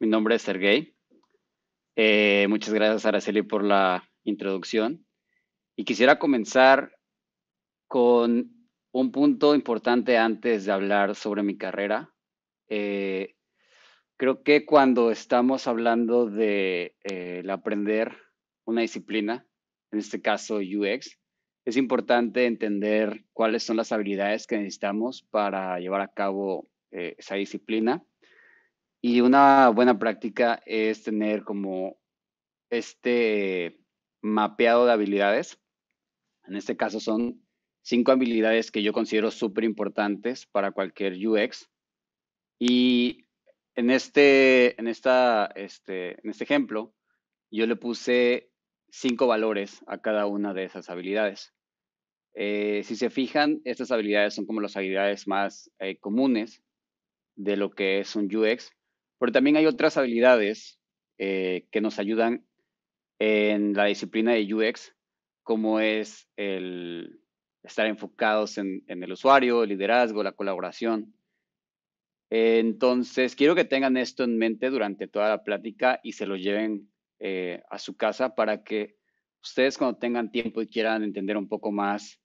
Mi nombre es Sergey. Eh, muchas gracias, Araceli, por la introducción. Y quisiera comenzar con un punto importante antes de hablar sobre mi carrera. Eh, creo que cuando estamos hablando de eh, aprender una disciplina, en este caso UX, es importante entender cuáles son las habilidades que necesitamos para llevar a cabo esa disciplina. Y una buena práctica es tener como este mapeado de habilidades. En este caso son cinco habilidades que yo considero súper importantes para cualquier UX. Y en este, en, esta, este, en este ejemplo, yo le puse cinco valores a cada una de esas habilidades. Eh, si se fijan, estas habilidades son como las habilidades más eh, comunes de lo que es un UX, pero también hay otras habilidades eh, que nos ayudan en la disciplina de UX, como es el estar enfocados en, el usuario, el liderazgo, la colaboración. Entonces, quiero que tengan esto en mente durante toda la plática y se lo lleven a su casa para que ustedes cuando tengan tiempo y quieran entender un poco más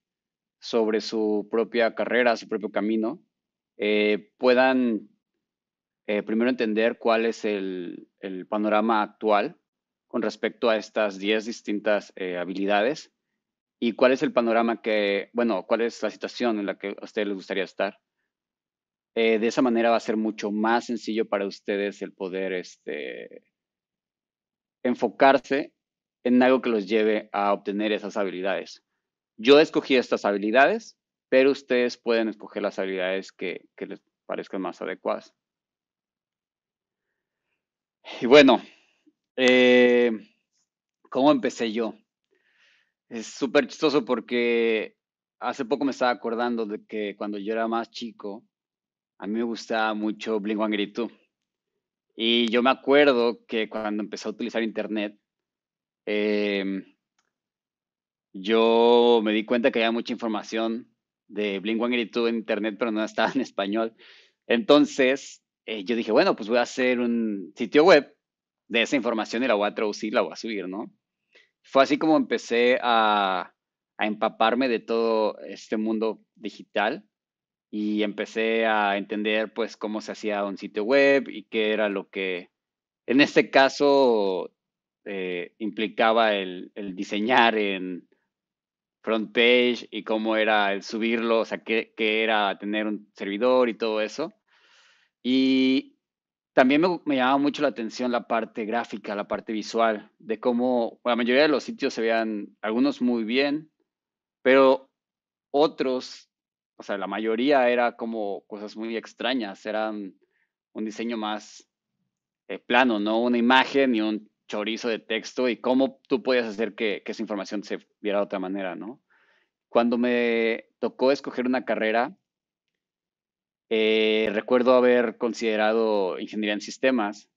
sobre su propia carrera, su propio camino, eh, puedan eh, primero entender cuál es el, panorama actual con respecto a estas 10 distintas eh, habilidades y cuál es el panorama que, bueno, cuál es la situación en la que a ustedes les gustaría estar. de esa manera va a ser mucho más sencillo para ustedes el poder este, enfocarse en algo que los lleve a obtener esas habilidades. Yo escogí estas habilidades, pero ustedes pueden escoger las habilidades que, les parezcan más adecuadas. Y bueno, eh, ¿cómo empecé yo? Es súper chistoso porque hace poco me estaba acordando de que cuando yo era más chico, a mí me gustaba mucho Blink-182. Y yo me acuerdo que cuando empecé a utilizar Internet, eh, yo me di cuenta que había mucha información de Blink-182 en internet, pero no estaba en español. Entonces, eh, yo dije, bueno, pues voy a hacer un sitio web de esa información y la voy a traducir, la voy a subir, ¿no? Fue así como empecé a, a empaparme de todo este mundo digital y empecé a entender, pues, cómo se hacía un sitio web y qué era lo que, en este caso, eh, implicaba el, el diseñar en front page y cómo era el subirlo, o sea, qué, era tener un servidor y todo eso. Y también me, me, llamaba mucho la atención la parte gráfica, la parte visual, de cómo la mayoría de los sitios se veían, algunos muy bien, pero otros, o sea, la mayoría era como cosas muy extrañas, eran un diseño más eh, plano, no una imagen ni un chorizo de texto y cómo tú podías hacer que, esa información se viera de otra manera, ¿no? Cuando me tocó escoger una carrera, eh, recuerdo haber considerado ingeniería en sistemas,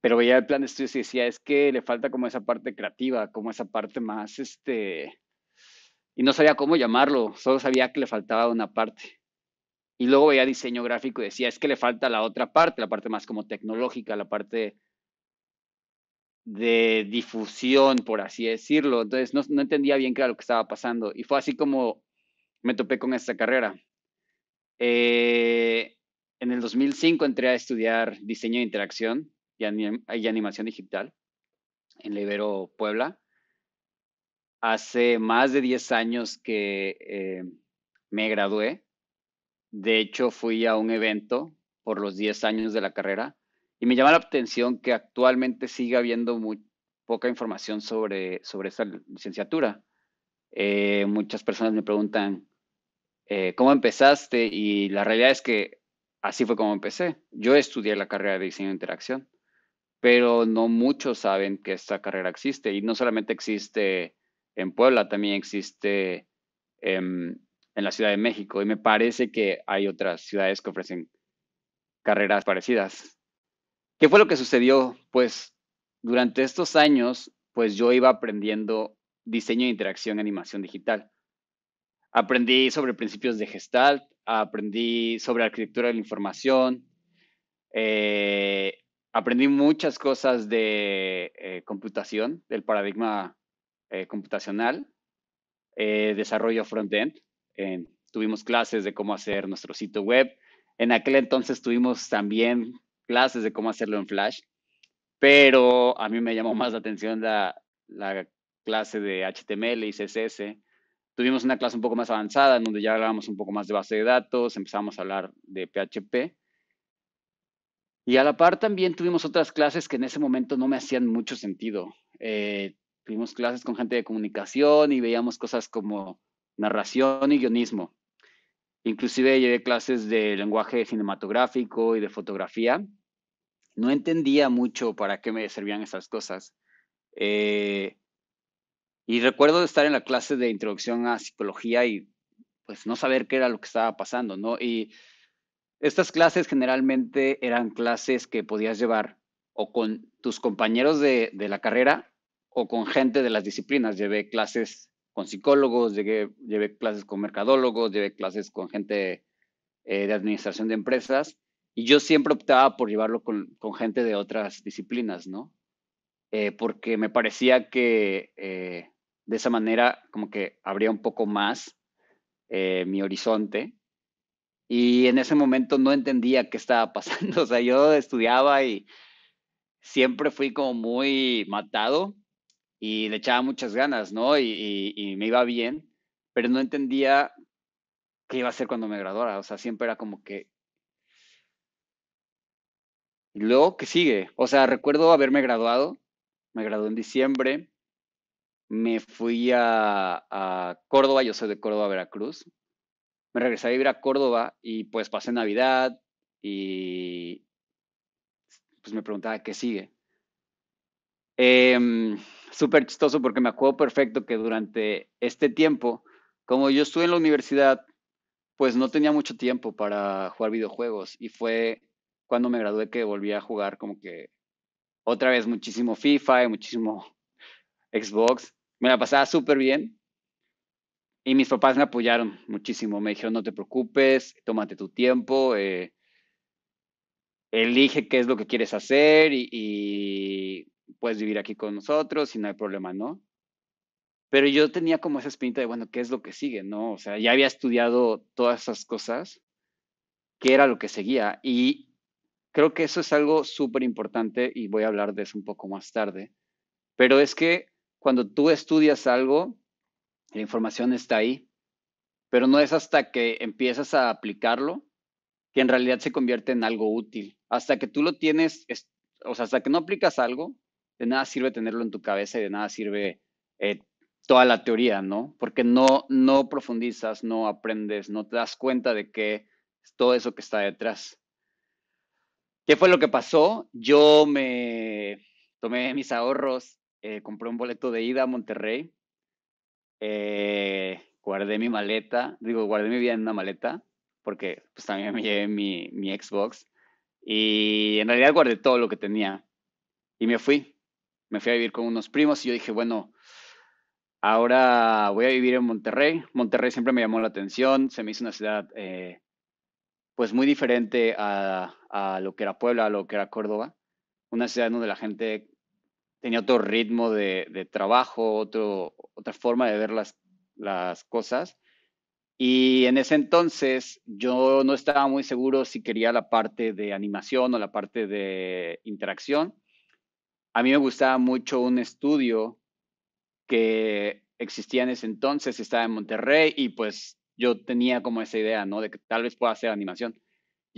pero veía el plan de estudios y decía, es que le falta como esa parte creativa, como esa parte más, este, y no sabía cómo llamarlo, solo sabía que le faltaba una parte. Y luego veía diseño gráfico y decía, es que le falta la otra parte, la parte más como tecnológica, la parte de difusión, por así decirlo. Entonces no, entendía bien qué era lo que estaba pasando. Y fue así como me topé con esta carrera. Eh, en el 2005 entré a estudiar diseño de interacción y, animación digital en la Ibero Puebla. Hace más de 10 años que eh, me gradué. De hecho, fui a un evento por los 10 años de la carrera y me llama la atención que actualmente siga habiendo muy poca información sobre, sobre esta licenciatura. Eh, muchas personas me preguntan, eh, ¿cómo empezaste? Y la realidad es que así fue como empecé. Yo estudié la carrera de diseño de interacción, pero no muchos saben que esta carrera existe. Y no solamente existe en Puebla, también existe en, la Ciudad de México. Y me parece que hay otras ciudades que ofrecen carreras parecidas. ¿Qué fue lo que sucedió? Pues durante estos años, pues yo iba aprendiendo diseño de interacción animación digital. Aprendí sobre principios de Gestalt, aprendí sobre arquitectura de la información, eh, aprendí muchas cosas de eh, computación, del paradigma eh, computacional, desarrollo front-end. tuvimos clases de cómo hacer nuestro sitio web. En aquel entonces tuvimos también clases de cómo hacerlo en Flash, pero a mí me llamó más la atención la, la clase de HTML y CSS. Tuvimos una clase un poco más avanzada en donde ya hablábamos un poco más de base de datos, empezamos a hablar de PHP. Y a la par también tuvimos otras clases que en ese momento no me hacían mucho sentido. Eh, tuvimos clases con gente de comunicación y veíamos cosas como narración y guionismo. Inclusive llevé clases de lenguaje cinematográfico y de fotografía. No entendía mucho para qué me servían esas cosas. Eh, y recuerdo estar en la clase de introducción a psicología y pues no saber qué era lo que estaba pasando, ¿no? Y estas clases generalmente eran clases que podías llevar o con tus compañeros de, la carrera o con gente de las disciplinas. Llevé clases con psicólogos, llevé, llevé clases con mercadólogos, llevé clases con gente eh, de administración de empresas y yo siempre optaba por llevarlo con, gente de otras disciplinas, ¿no? Eh, porque me parecía que eh, de esa manera como que abría un poco más eh, mi horizonte. Y en ese momento no entendía qué estaba pasando. O sea, yo estudiaba y siempre fui como muy matado y le echaba muchas ganas, ¿no? Y, me iba bien, pero no entendía qué iba a hacer cuando me graduara. O sea, siempre era como que... Y luego, ¿qué sigue? O sea, recuerdo haberme graduado. Me gradué en diciembre me fui a, Córdoba, yo soy de Córdoba, Veracruz. Me regresé a vivir a Córdoba y pues pasé Navidad y pues me preguntaba qué sigue. Em, súper chistoso porque me acuerdo perfecto que durante este tiempo, como yo estuve en la universidad, pues no tenía mucho tiempo para jugar videojuegos y fue cuando me gradué que volví a jugar como que otra vez muchísimo FIFA y muchísimo Xbox me la pasaba súper bien y mis papás me apoyaron muchísimo. Me dijeron, no te preocupes, tómate tu tiempo, eh, elige qué es lo que quieres hacer y, puedes vivir aquí con nosotros y no hay problema, ¿no? Pero yo tenía como esa espinita de, bueno, ¿qué es lo que sigue, no? O sea, ya había estudiado todas esas cosas, ¿qué era lo que seguía? Y creo que eso es algo súper importante y voy a hablar de eso un poco más tarde. Pero es que cuando tú estudias algo, la información está ahí, pero no es hasta que empiezas a aplicarlo que en realidad se convierte en algo útil. Hasta que tú lo tienes, o sea, hasta que no aplicas algo, de nada sirve tenerlo en tu cabeza y de nada sirve eh, toda la teoría, ¿no? Porque no, no profundizas, no aprendes, no te das cuenta de que es todo eso que está detrás. ¿Qué fue lo que pasó? Yo me tomé mis ahorros eh, compré un boleto de ida a Monterrey, eh, guardé mi maleta, digo, guardé mi vida en una maleta, porque pues también me llevé mi, mi Xbox, y en realidad guardé todo lo que tenía, y me fui, me fui a vivir con unos primos, y yo dije, bueno, ahora voy a vivir en Monterrey, Monterrey siempre me llamó la atención, se me hizo una ciudad eh, pues muy diferente a, a lo que era Puebla, a lo que era Córdoba, una ciudad donde la gente tenía otro ritmo de, trabajo, otro, otra forma de ver las, las cosas. Y en ese entonces yo no estaba muy seguro si quería la parte de animación o la parte de interacción. A mí me gustaba mucho un estudio que existía en ese entonces, estaba en Monterrey y pues yo tenía como esa idea, ¿no? De que tal vez pueda hacer animación.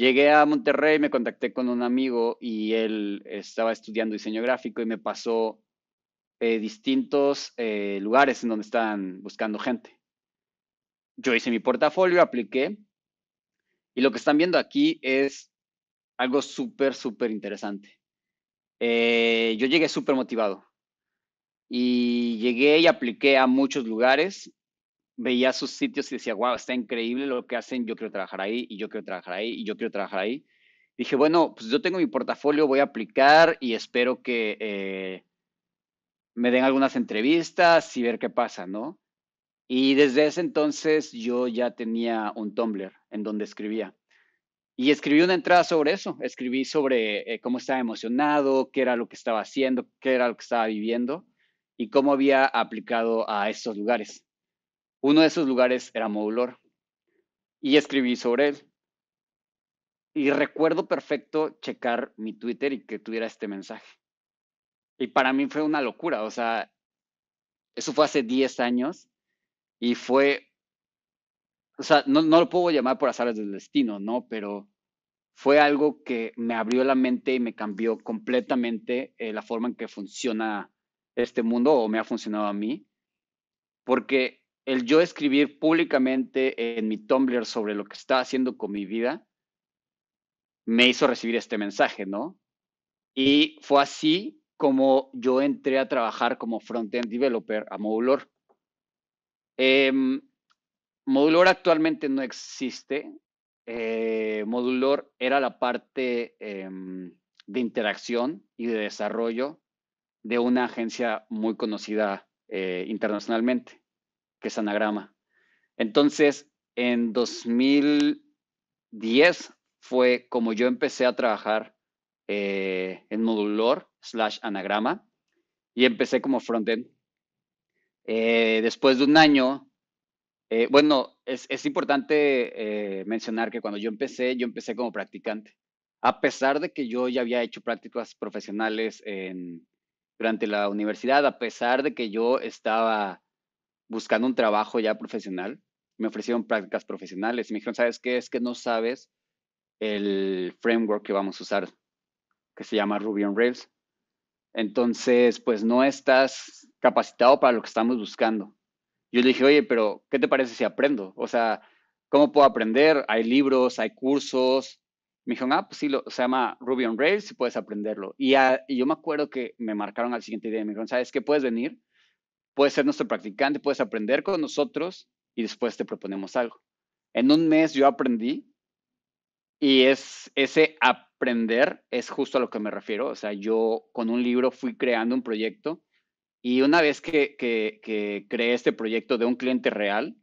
Llegué a Monterrey, me contacté con un amigo y él estaba estudiando diseño gráfico y me pasó eh, distintos eh, lugares en donde estaban buscando gente. Yo hice mi portafolio, apliqué y lo que están viendo aquí es algo súper, súper interesante. Eh, yo llegué súper motivado y llegué y apliqué a muchos lugares veía sus sitios y decía, wow, está increíble lo que hacen, yo quiero trabajar ahí, y yo quiero trabajar ahí, y yo quiero trabajar ahí. Dije, bueno, pues yo tengo mi portafolio, voy a aplicar y espero que eh, me den algunas entrevistas y ver qué pasa, ¿no? Y desde ese entonces yo ya tenía un Tumblr en donde escribía. Y escribí una entrada sobre eso, escribí sobre eh, cómo estaba emocionado, qué era lo que estaba haciendo, qué era lo que estaba viviendo y cómo había aplicado a estos lugares. Uno de esos lugares era Modulor y escribí sobre él. Y recuerdo perfecto checar mi Twitter y que tuviera este mensaje. Y para mí fue una locura, o sea, eso fue hace 10 años y fue, o sea, no, no lo puedo llamar por azares del destino, ¿no? Pero fue algo que me abrió la mente y me cambió completamente eh, la forma en que funciona este mundo o me ha funcionado a mí. Porque el yo escribir públicamente en mi Tumblr sobre lo que estaba haciendo con mi vida me hizo recibir este mensaje, ¿no? Y fue así como yo entré a trabajar como front-end developer a Modulor. Em, Modulor actualmente no existe. Eh, Modulor era la parte em, de interacción y de desarrollo de una agencia muy conocida eh, internacionalmente, que es Anagrama. Entonces, en 2010 fue como yo empecé a trabajar eh, en Modulor slash Anagrama y empecé como frontend. Eh, después de un año, eh, bueno, es, es importante mencionar que cuando yo empecé, yo empecé como practicante. A pesar de que yo ya había hecho prácticas profesionales durante la universidad, a pesar de que yo estaba buscando un trabajo ya profesional, me ofrecieron prácticas profesionales y me dijeron, ¿sabes qué? Es que no sabes el framework que vamos a usar, que se llama Ruby on Rails. Entonces, pues no estás capacitado para lo que estamos buscando. Yo le dije, oye, pero ¿qué te parece si aprendo? O sea, ¿cómo puedo aprender? Hay libros, hay cursos. Me dijeron, ah, pues sí, lo, se llama Ruby on Rails y puedes aprenderlo. Y, y, yo me acuerdo que me marcaron al siguiente día. Me dijeron, ¿sabes qué? Puedes venir, puedes ser nuestro practicante, puedes aprender con nosotros y después te proponemos algo. En un mes yo aprendí y es ese aprender es justo a lo que me refiero. O sea, yo con un libro fui creando un proyecto y una vez que, creé este proyecto de un cliente real,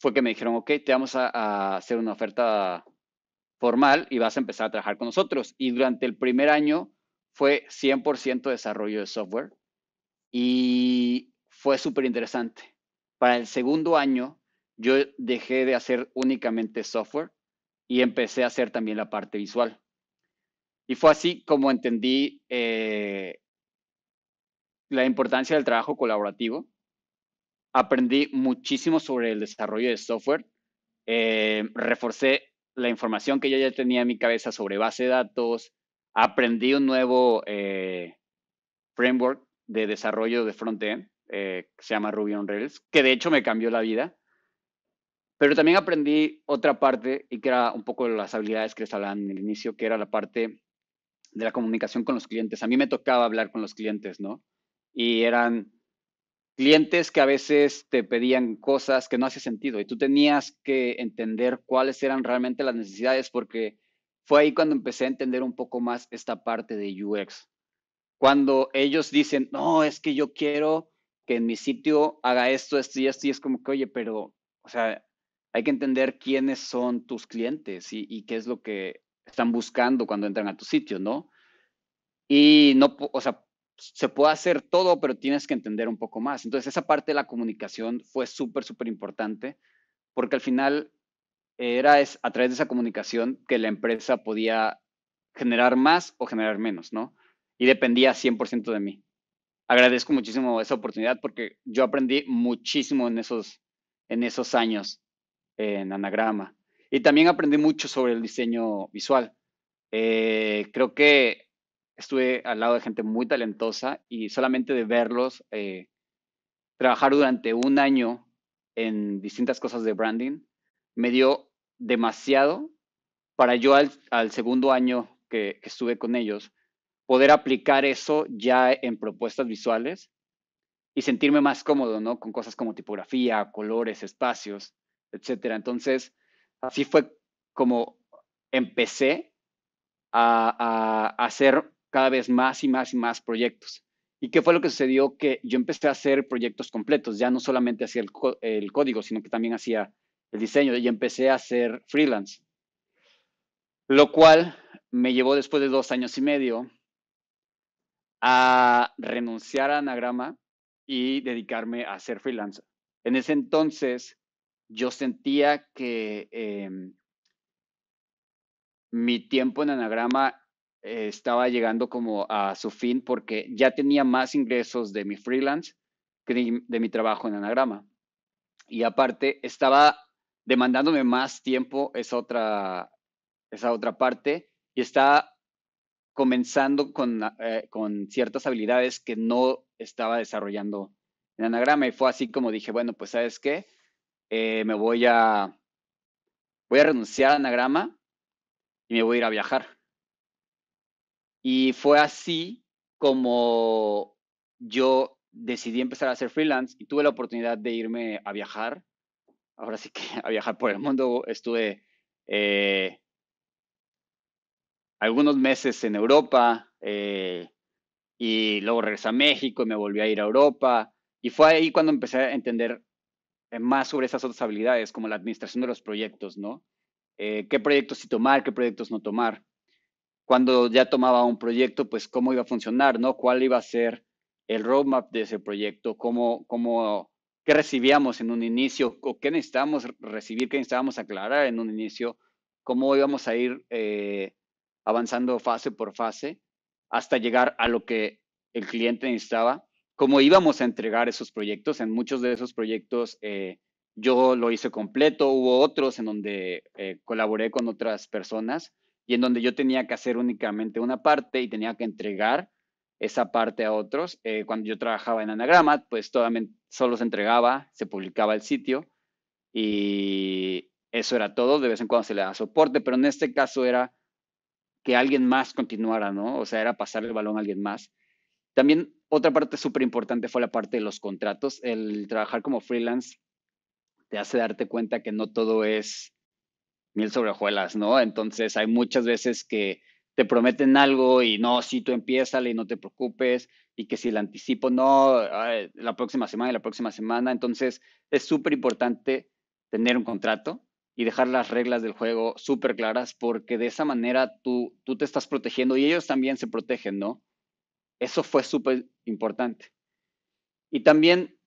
fue que me dijeron, ok, te vamos a, a, hacer una oferta formal y vas a empezar a trabajar con nosotros. Y durante el primer año fue 100% desarrollo de software y fue súper interesante. Para el segundo año, yo dejé de hacer únicamente software y empecé a hacer también la parte visual. Y fue así como entendí eh, la importancia del trabajo colaborativo. Aprendí muchísimo sobre el desarrollo de software. Eh, reforcé la información que yo ya tenía en mi cabeza sobre base de datos. Aprendí un nuevo eh, framework de desarrollo de frontend que se llama Ruby on Rails, que de hecho me cambió la vida pero también aprendí otra parte, y que era un poco las habilidades que les hablaba en el inicio, que era la parte de la comunicación con los clientes. A mí me tocaba hablar con los clientes, ¿no? Y eran clientes que a veces te pedían cosas que no hacía sentido y tú tenías que entender cuáles eran realmente las necesidades porque fue ahí cuando empecé a entender un poco más esta parte de UX. Cuando ellos dicen, no, es que yo quiero que en mi sitio haga esto, esto y esto, y es como que, oye, pero, o sea, hay que entender quiénes son tus clientes y, qué es lo que están buscando cuando entran a tu sitio, ¿no? Y no, o sea, se puede hacer todo, pero tienes que entender un poco más. Entonces, esa parte de la comunicación fue súper, súper importante, porque al final era es, a través de esa comunicación que la empresa podía generar más o generar menos, ¿no? Y dependía 100% de mí. Agradezco muchísimo esa oportunidad porque yo aprendí muchísimo en esos, en esos años en anagrama. Y también aprendí mucho sobre el diseño visual. Eh, creo que estuve al lado de gente muy talentosa y solamente de verlos eh, trabajar durante un año en distintas cosas de branding me dio demasiado para yo al, segundo año que, que, estuve con ellos poder aplicar eso ya en propuestas visuales y sentirme más cómodo, ¿no? Con cosas como tipografía, colores, espacios etcétera. Entonces, así fue como empecé a, hacer cada vez más y más y más proyectos. ¿Y qué fue lo que sucedió? Que yo empecé a hacer proyectos completos, ya no solamente hacía el, el código, sino que también hacía el diseño y empecé a hacer freelance. Lo cual me llevó después de dos años y medio a renunciar a Anagrama y dedicarme a ser freelancer. En ese entonces yo sentía que em, mi tiempo en Anagrama eh, estaba llegando como a su fin porque ya tenía más ingresos de mi freelance que de, mi trabajo en Anagrama. Y aparte, estaba demandándome más tiempo esa otra, esa otra parte y estaba comenzando con, eh, con ciertas habilidades que no estaba desarrollando en Anagrama. Y fue así como dije, bueno, pues sabes qué, eh, me voy a, voy a renunciar a Anagrama y me voy a ir a viajar. Y fue así como yo decidí empezar a hacer freelance y tuve la oportunidad de irme a viajar. Ahora sí que a viajar por el mundo. Estuve eh, algunos meses en Europa eh, y luego regresé a México y me volví a ir a Europa. Y fue ahí cuando empecé a entender más sobre esas otras habilidades, como la administración de los proyectos, ¿no? Eh, qué proyectos sí tomar, qué proyectos no tomar. Cuando ya tomaba un proyecto, pues cómo iba a funcionar, ¿no? ¿Cuál iba a ser el roadmap de ese proyecto? ¿Cómo, cómo, qué recibíamos en un inicio? ¿O qué necesitábamos recibir? ¿Qué necesitábamos aclarar en un inicio? ¿Cómo íbamos a ir eh, avanzando fase por fase hasta llegar a lo que el cliente necesitaba? ¿Cómo íbamos a entregar esos proyectos? En muchos de esos proyectos eh, yo lo hice completo, hubo otros en donde eh, colaboré con otras personas y en donde yo tenía que hacer únicamente una parte y tenía que entregar esa parte a otros. Eh, cuando yo trabajaba en Anagrama, pues solo se entregaba, se publicaba el sitio y eso era todo. De vez en cuando se le daba soporte, pero en este caso era que alguien más continuara, ¿no? O sea, era pasar el balón a alguien más. También otra parte súper importante fue la parte de los contratos. El trabajar como freelance te hace darte cuenta que no todo es mil sobre hojuelas, ¿no? Entonces hay muchas veces que te prometen algo y no, si tú empiezas y no te preocupes y que si el anticipo no, la próxima semana y la próxima semana. Entonces es súper importante tener un contrato y dejar las reglas del juego súper claras porque de esa manera tú, tú te estás protegiendo y ellos también se protegen, ¿no? Eso fue súper importante. Y también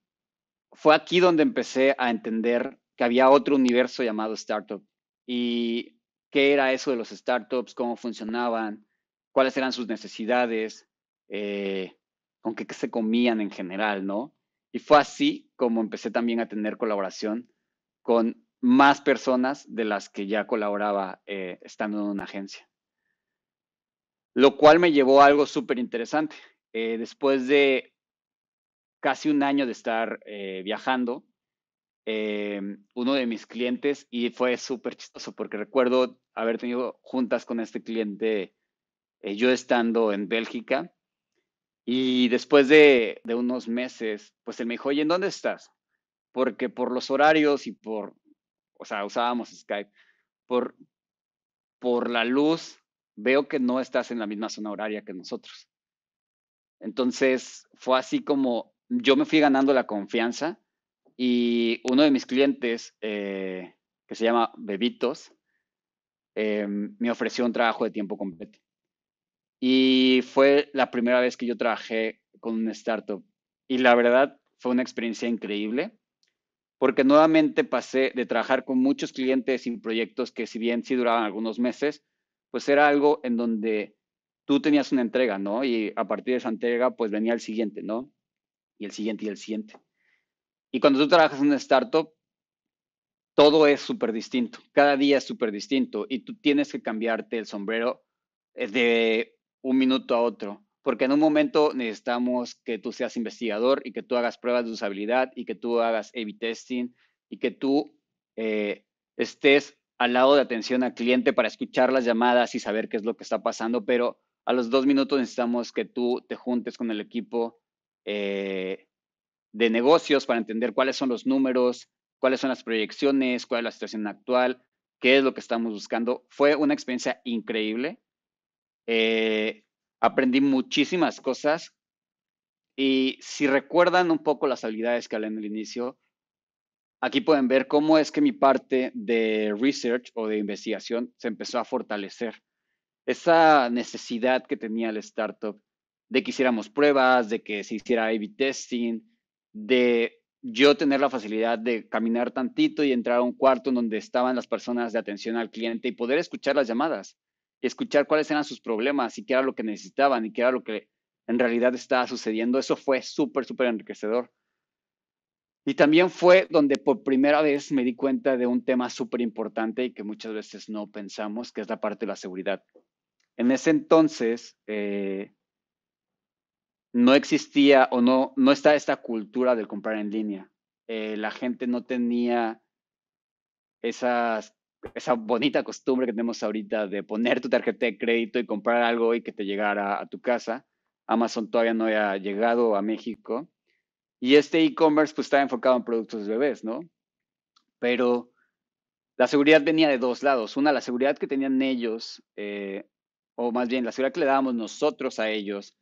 fue aquí donde empecé a entender que había otro universo llamado startup y qué era eso de los startups, cómo funcionaban, cuáles eran sus necesidades, eh, con qué se comían en general, ¿no? Y fue así como empecé también a tener colaboración con más personas de las que ya colaboraba eh, estando en una agencia. Lo cual me llevó a algo súper interesante. Eh, después de casi un año de estar eh, viajando, uno de mis clientes, y fue súper chistoso porque recuerdo haber tenido juntas con este cliente, yo estando en Bélgica, y después de, de, unos meses, pues él me dijo, oye, ¿en dónde estás? Porque por los horarios y por, o sea, usábamos Skype, por, por la luz, veo que no estás en la misma zona horaria que nosotros. Entonces fue así como yo me fui ganando la confianza y uno de mis clientes, eh, que se llama Bebitos, eh, me ofreció un trabajo de tiempo completo. Y fue la primera vez que yo trabajé con un startup. Y la verdad fue una experiencia increíble, porque nuevamente pasé de trabajar con muchos clientes y proyectos que si bien sí duraban algunos meses, pues era algo en donde tú tenías una entrega, ¿no? Y a partir de esa entrega, pues venía el siguiente, ¿no? y el siguiente y el siguiente. Y cuando tú trabajas en una startup, todo es súper distinto, cada día es súper distinto y tú tienes que cambiarte el sombrero eh, de un minuto a otro, porque en un momento necesitamos que tú seas investigador y que tú hagas pruebas de usabilidad y que tú hagas A-B testing y que tú eh, estés al lado de atención al cliente para escuchar las llamadas y saber qué es lo que está pasando, pero a los dos minutos necesitamos que tú te juntes con el equipo eh, de negocios para entender cuáles son los números, cuáles son las proyecciones, cuál es la situación actual, qué es lo que estamos buscando. Fue una experiencia increíble. Eh, aprendí muchísimas cosas y si recuerdan un poco las habilidades que hablé en el inicio, aquí pueden ver cómo es que mi parte de research o de investigación se empezó a fortalecer. Esa necesidad que tenía el startup de que hiciéramos pruebas, de que se hiciera A-B testing, de yo tener la facilidad de caminar tantito y entrar a un cuarto donde estaban las personas de atención al cliente y poder escuchar las llamadas escuchar cuáles eran sus problemas y qué era lo que necesitaban y qué era lo que en realidad estaba sucediendo. Eso fue súper, súper enriquecedor. Y también fue donde por primera vez me di cuenta de un tema súper importante y que muchas veces no pensamos, que es la parte de la seguridad. En ese entonces, eh, no existía o no, no está esta cultura del comprar en línea. Eh, la gente no tenía esas, esa bonita costumbre que tenemos ahorita de poner tu tarjeta de crédito y comprar algo y que te llegara a tu casa. Amazon todavía no había llegado a México. Y este e-commerce pues estaba enfocado en productos de bebés, ¿no? Pero la seguridad venía de dos lados. Una, la seguridad que tenían ellos, eh, o más bien la seguridad que le dábamos nosotros a ellos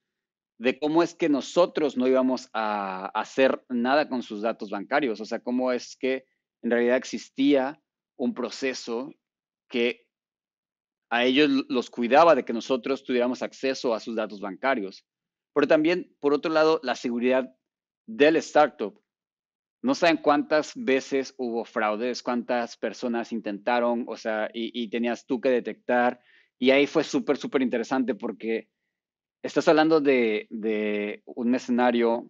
de cómo es que nosotros no íbamos a hacer nada con sus datos bancarios, o sea, cómo es que en realidad existía un proceso que a ellos los cuidaba de que nosotros tuviéramos acceso a sus datos bancarios. Pero también, por otro lado, la seguridad del startup. No saben cuántas veces hubo fraudes, cuántas personas intentaron, o sea, y, tenías tú que detectar. Y ahí fue súper, súper interesante porque estás hablando de, un escenario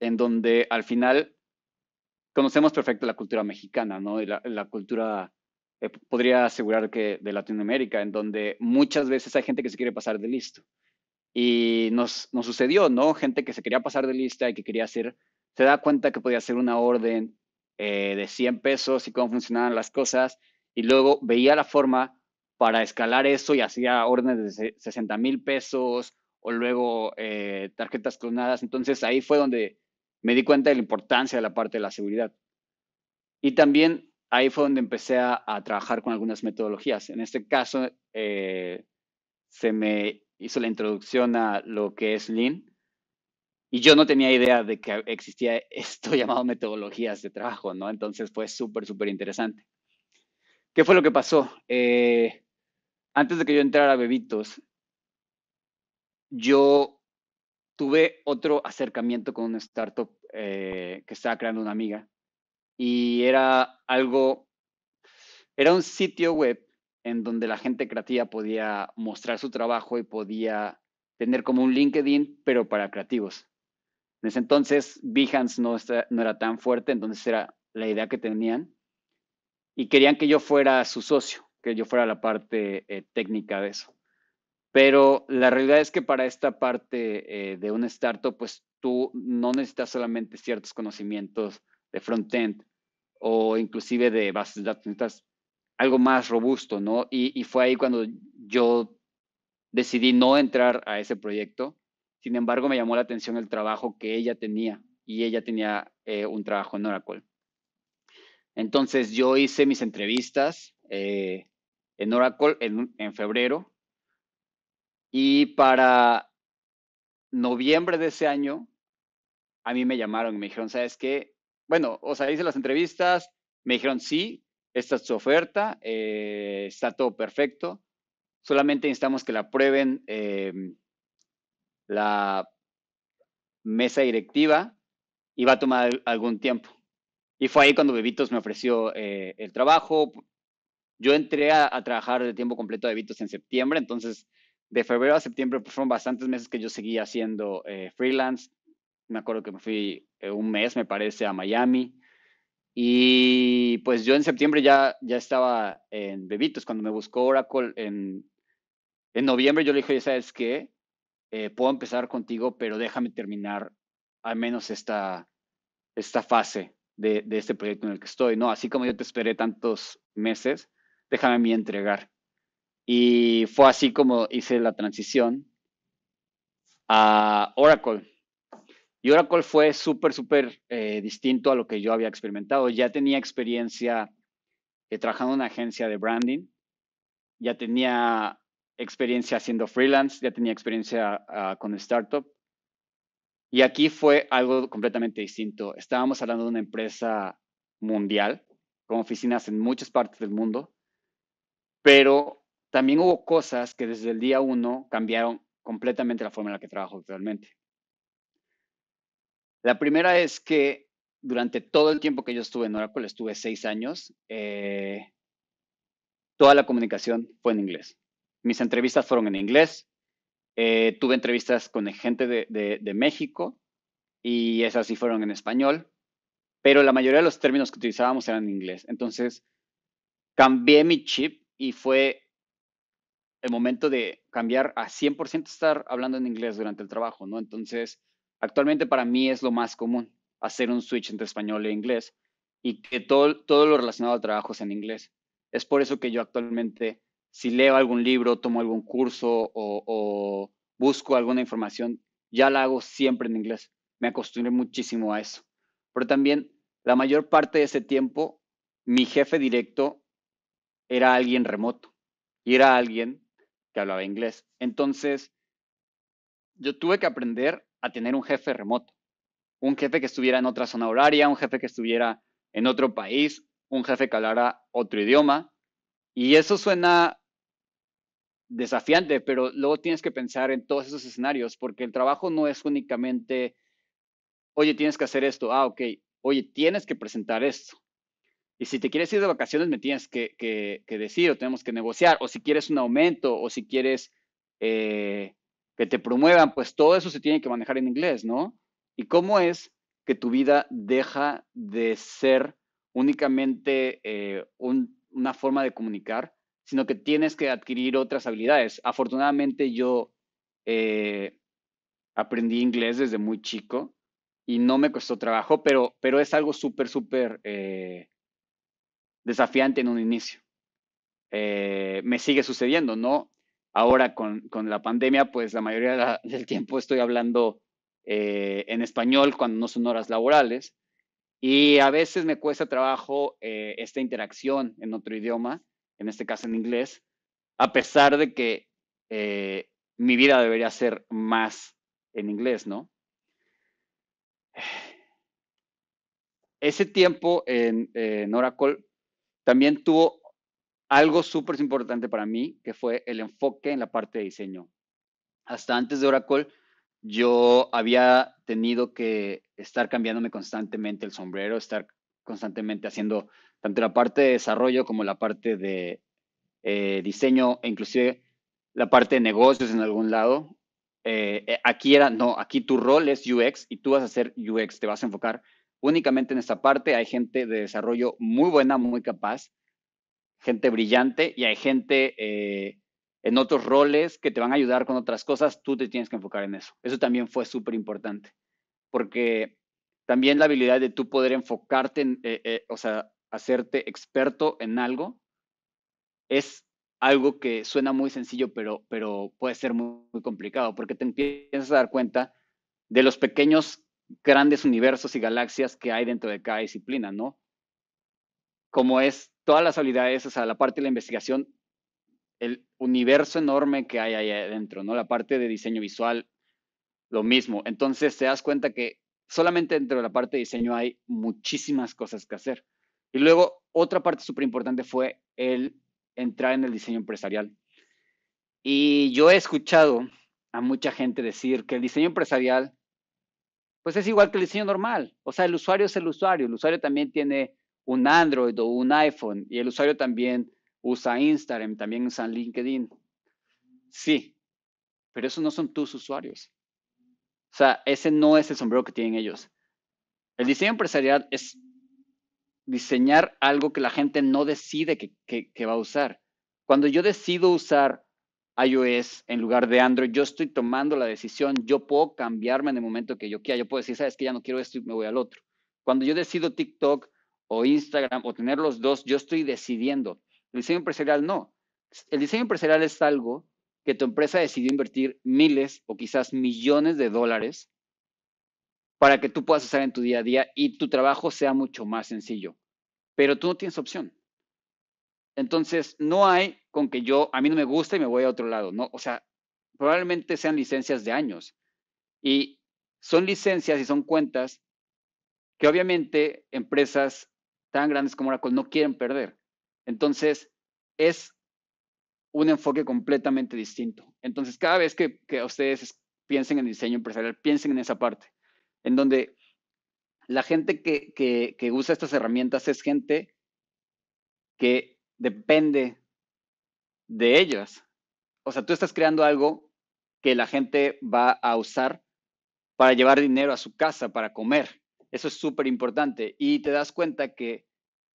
en donde al final conocemos perfecto la cultura mexicana, ¿no? Y la, cultura, eh, podría asegurar que de Latinoamérica, en donde muchas veces hay gente que se quiere pasar de listo. Y nos, nos sucedió, ¿no? Gente que se quería pasar de lista y que quería hacer, se da cuenta que podía hacer una orden eh, de 100 pesos y cómo funcionaban las cosas, y luego veía la forma para escalar eso y hacía órdenes de 60 mil pesos o luego eh, tarjetas clonadas. Entonces ahí fue donde me di cuenta de la importancia de la parte de la seguridad. Y también ahí fue donde empecé a, trabajar con algunas metodologías. En este caso, eh, se me hizo la introducción a lo que es Lean. Y yo no tenía idea de que existía esto llamado metodologías de trabajo, ¿no? Entonces fue súper, súper interesante. ¿Qué fue lo que pasó? Eh, antes de que yo entrara a Bebitos, yo tuve otro acercamiento con una startup eh, que estaba creando una amiga y era algo, era un sitio web en donde la gente creativa podía mostrar su trabajo y podía tener como un LinkedIn, pero para creativos. En ese entonces, Behance no, no era tan fuerte, entonces era la idea que tenían y querían que yo fuera su socio, que yo fuera la parte eh, técnica de eso. Pero la realidad es que para esta parte eh, de un startup, pues tú no necesitas solamente ciertos conocimientos de front-end o inclusive de bases de datos, necesitas algo más robusto, ¿no? Y, fue ahí cuando yo decidí no entrar a ese proyecto. Sin embargo, me llamó la atención el trabajo que ella tenía y ella tenía eh, un trabajo en Oracle. Entonces yo hice mis entrevistas eh, en Oracle en febrero y para noviembre de ese año, a mí me llamaron y me dijeron, ¿sabes qué? Bueno, o sea, hice las entrevistas, me dijeron, sí, esta es tu oferta, eh, está todo perfecto, solamente necesitamos que la prueben em, la mesa directiva y va a tomar algún tiempo. Y fue ahí cuando Bebitos me ofreció eh, el trabajo. Yo entré a, a, trabajar de tiempo completo a Bebitos en septiembre, entonces de febrero a septiembre pues, fueron bastantes meses que yo seguía haciendo eh, freelance. Me acuerdo que me fui eh, un mes, me parece, a Miami. Y pues yo en septiembre ya, ya estaba en Bebitos. Cuando me buscó Oracle en, en noviembre, yo le dije, ¿sabes qué? Eh, puedo empezar contigo, pero déjame terminar al menos esta, esta fase de, de, este proyecto en el que estoy, ¿no? Así como yo te esperé tantos meses, déjame a mí entregar. Y fue así como hice la transición a Oracle. Y Oracle fue súper, súper eh, distinto a lo que yo había experimentado. Ya tenía experiencia eh, trabajando en una agencia de branding, ya tenía experiencia haciendo freelance, ya tenía experiencia uh, con startup. Y aquí fue algo completamente distinto. Estábamos hablando de una empresa mundial, con oficinas en muchas partes del mundo, pero también hubo cosas que desde el día uno cambiaron completamente la forma en la que trabajo actualmente. La primera es que durante todo el tiempo que yo estuve en Oracle, estuve seis años, eh, toda la comunicación fue en inglés. Mis entrevistas fueron en inglés. Eh, tuve entrevistas con gente de, México y esas sí fueron en español, pero la mayoría de los términos que utilizábamos eran en inglés. Entonces, cambié mi chip y fue el momento de cambiar a 100% estar hablando en inglés durante el trabajo, ¿no? Entonces, actualmente para mí es lo más común hacer un switch entre español e inglés y que todo, todo lo relacionado al trabajo sea en inglés. Es por eso que yo actualmente, si leo algún libro, tomo algún curso o, busco alguna información, ya la hago siempre en inglés. Me acostumbré muchísimo a eso. Pero también la mayor parte de ese tiempo, mi jefe directo era alguien remoto y era alguien que hablaba inglés. Entonces, yo tuve que aprender a tener un jefe remoto, un jefe que estuviera en otra zona horaria, un jefe que estuviera en otro país, un jefe que hablara otro idioma. Y eso suena desafiante, pero luego tienes que pensar en todos esos escenarios, porque el trabajo no es únicamente, oye, tienes que hacer esto, ah, ok, oye, tienes que presentar esto. Y si te quieres ir de vacaciones, me tienes que, decir, o tenemos que negociar, o si quieres un aumento, o si quieres eh, que te promuevan, pues todo eso se tiene que manejar en inglés, ¿no? ¿Y cómo es que tu vida deja de ser únicamente eh, una forma de comunicar, sino que tienes que adquirir otras habilidades. Afortunadamente yo eh, aprendí inglés desde muy chico y no me costó trabajo, pero, pero es algo súper, súper desafiante en un inicio. me sigue sucediendo, ¿no? Ahora con, la pandemia, pues la mayoría del tiempo estoy hablando en español cuando no son horas laborales y a veces me cuesta trabajo eh, esta interacción en otro idioma, en este caso en inglés, a pesar de que eh, mi vida debería ser más en inglés, ¿no? Ese tiempo en, en Oracle también tuvo algo súper importante para mí, que fue el enfoque en la parte de diseño. Hasta antes de Oracle, yo había tenido que estar cambiándome constantemente el sombrero, estar constantemente haciendo tanto la parte de desarrollo como la parte de eh, diseño e inclusive la parte de negocios en algún lado. Eh, eh, aquí era, no, aquí tu rol es UX y tú vas a hacer UX, te vas a enfocar únicamente en esta parte. Hay gente de desarrollo muy buena, muy capaz, gente brillante y hay gente en otros roles que te van a ayudar con otras cosas, tú te tienes que enfocar en eso. Eso también fue súper importante, porque también la habilidad de tú poder enfocarte en, eh, eh, o sea, hacerte experto en algo, es algo que suena muy sencillo, pero, pero puede ser muy, muy complicado, porque te empiezas a dar cuenta de los pequeños, grandes universos y galaxias que hay dentro de cada disciplina, ¿no? Como es todas las habilidades, o sea, la parte de la investigación el universo enorme que hay ahí adentro, ¿no? La parte de diseño visual, lo mismo. Entonces te das cuenta que solamente dentro de la parte de diseño hay muchísimas cosas que hacer. Y luego otra parte súper importante fue el entrar en el diseño empresarial. Y yo he escuchado a mucha gente decir que el diseño empresarial, pues es igual que el diseño normal. O sea, el usuario es el usuario. El usuario también tiene un Android o un iPhone y el usuario también usa Instagram, también usa LinkedIn. Sí, pero esos no son tus usuarios. O sea, ese no es el sombrero que tienen ellos. El diseño empresarial es diseñar algo que la gente no decide que, va a usar. Cuando yo decido usar iOS en lugar de Android, yo estoy tomando la decisión, yo puedo cambiarme en el momento que yo quiera, yo puedo decir, sabes que ya no quiero esto y me voy al otro. Cuando yo decido TikTok o Instagram o tener los dos, yo estoy decidiendo. El diseño empresarial no. El diseño empresarial es algo que tu empresa decidió invertir miles o quizás millones de dólares para que tú puedas usar en tu día a día y tu trabajo sea mucho más sencillo. Pero tú no tienes opción. Entonces, no hay con que yo, a mí no me gusta y me voy a otro lado, ¿no? O sea, probablemente sean licencias de años. Y son licencias y son cuentas que obviamente empresas tan grandes como Oracle no quieren perder. Entonces, es un enfoque completamente distinto. Entonces, cada vez que, ustedes piensen en diseño empresarial, piensen en esa parte, en donde la gente que, que usa estas herramientas es gente que depende de ellas. O sea, tú estás creando algo que la gente va a usar para llevar dinero a su casa, para comer. Eso es súper importante. Y te das cuenta que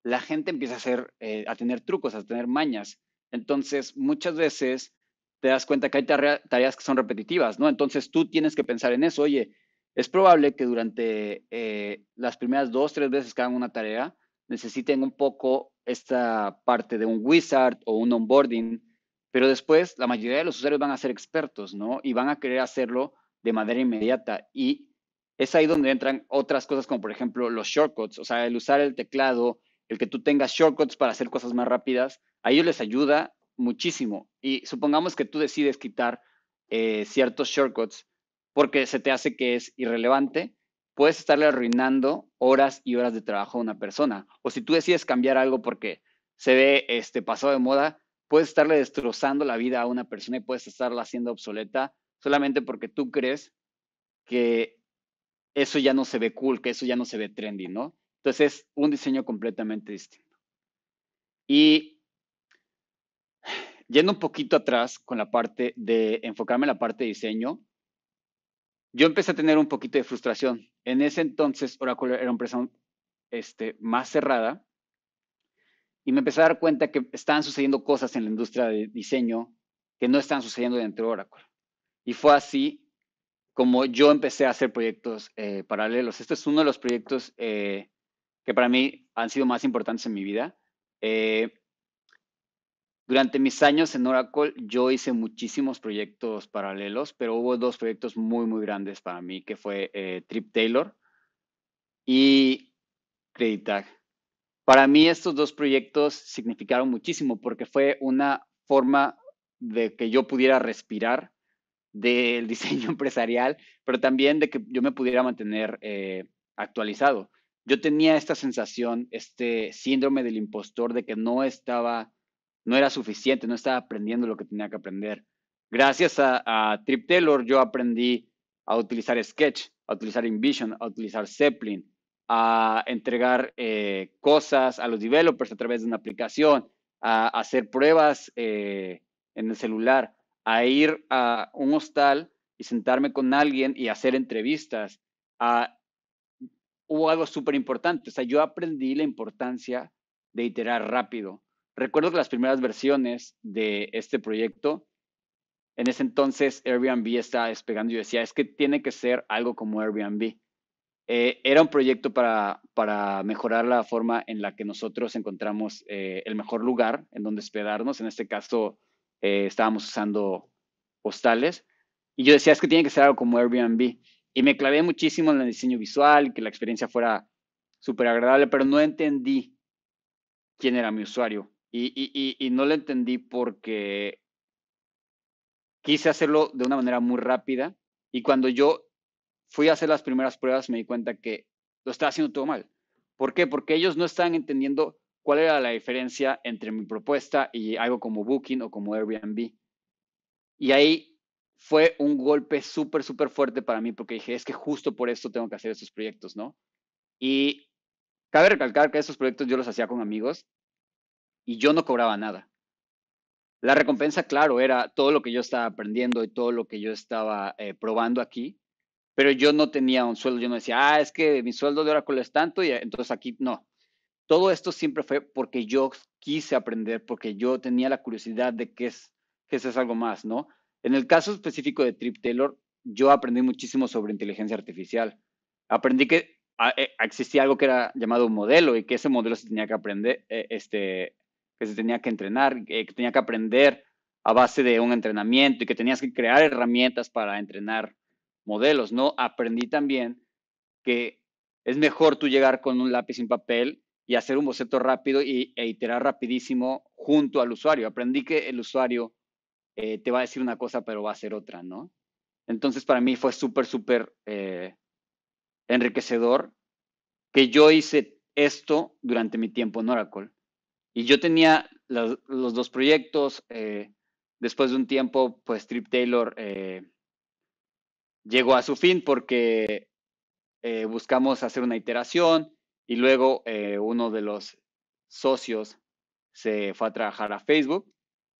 la gente empieza a, hacer, eh, a tener trucos, a tener mañas. Entonces, muchas veces te das cuenta que hay tareas que son repetitivas, ¿no? Entonces, tú tienes que pensar en eso. Oye, es probable que durante eh, las primeras dos, tres veces que hagan una tarea, necesiten un poco esta parte de un wizard o un onboarding, pero después la mayoría de los usuarios van a ser expertos, ¿no? Y van a querer hacerlo de manera inmediata. Y es ahí donde entran otras cosas como por ejemplo los shortcuts, o sea, el usar el teclado, el que tú tengas shortcuts para hacer cosas más rápidas, a ellos les ayuda muchísimo. Y supongamos que tú decides quitar eh, ciertos shortcuts porque se te hace que es irrelevante, puedes estarle arruinando horas y horas de trabajo a una persona. O si tú decides cambiar algo porque se ve este, pasado de moda, puedes estarle destrozando la vida a una persona y puedes estarla haciendo obsoleta solamente porque tú crees que eso ya no se ve cool, que eso ya no se ve trendy, ¿no? Entonces es un diseño completamente distinto. Y yendo un poquito atrás con la parte de enfocarme en la parte de diseño, yo empecé a tener un poquito de frustración. En ese entonces Oracle era una empresa este, más cerrada y me empecé a dar cuenta que estaban sucediendo cosas en la industria de diseño que no están sucediendo dentro de Oracle. Y fue así como yo empecé a hacer proyectos eh, paralelos. Este es uno de los proyectos eh, que para mí han sido más importantes en mi vida. Eh, durante mis años en Oracle, yo hice muchísimos proyectos paralelos, pero hubo dos proyectos muy, muy grandes para mí, que fue Trip Taylor y Creditag. Para mí estos dos proyectos significaron muchísimo porque fue una forma de que yo pudiera respirar del diseño empresarial, pero también de que yo me pudiera mantener eh, actualizado. Yo tenía esta sensación, este síndrome del impostor de que no estaba, no era suficiente, no estaba aprendiendo lo que tenía que aprender. Gracias a, Taylor yo aprendí a utilizar Sketch, a utilizar InVision, a utilizar Zeppelin, a entregar eh, cosas a los developers a través de una aplicación, a, hacer pruebas eh, en el celular a ir a un hostal y sentarme con alguien y hacer entrevistas. Ah, hubo algo súper importante, o sea, yo aprendí la importancia de iterar rápido. Recuerdo que las primeras versiones de este proyecto, en ese entonces Airbnb estaba despegando yo decía, es que tiene que ser algo como Airbnb. Eh, era un proyecto para, para, mejorar la forma en la que nosotros encontramos eh, el mejor lugar en donde hospedarnos. En este caso, eh, estábamos usando postales, y yo decía, es que tiene que ser algo como Airbnb. Y me clavé muchísimo en el diseño visual, que la experiencia fuera súper agradable, pero no entendí quién era mi usuario. Y, y, no lo entendí porque quise hacerlo de una manera muy rápida y cuando yo fui a hacer las primeras pruebas me di cuenta que lo estaba haciendo todo mal. ¿Por qué? Porque ellos no estaban entendiendo cuál era la diferencia entre mi propuesta y algo como Booking o como Airbnb. Y ahí fue un golpe súper, súper fuerte para mí porque dije, es que justo por esto tengo que hacer estos proyectos, ¿no? Y cabe recalcar que estos proyectos yo los hacía con amigos y yo no cobraba nada. La recompensa, claro, era todo lo que yo estaba aprendiendo y todo lo que yo estaba eh, probando aquí, pero yo no tenía un sueldo, yo no decía, ah, es que mi sueldo de Oracle es tanto y entonces aquí no. Todo esto siempre fue porque yo quise aprender, porque yo tenía la curiosidad de qué es, qué es algo más, ¿no? En el caso específico de Trip Taylor, yo aprendí muchísimo sobre inteligencia artificial. Aprendí que ah, eh, existía algo que era llamado modelo y que ese modelo se tenía que aprender, eh, este, que se tenía que entrenar, que tenía que aprender a base de un entrenamiento y que tenías que crear herramientas para entrenar modelos, ¿no? Aprendí también que es mejor tú llegar con un lápiz sin papel y hacer un boceto rápido y, e iterar rapidísimo junto al usuario. Aprendí que el usuario eh, te va a decir una cosa, pero va a hacer otra, ¿no? Entonces, para mí fue súper, súper eh, enriquecedor que yo hice esto durante mi tiempo en Oracle. Y yo tenía los, dos proyectos. Eh, después de un tiempo, pues Trip Taylor eh, llegó a su fin porque eh, buscamos hacer una iteración y luego uno de los socios se fue a trabajar a Facebook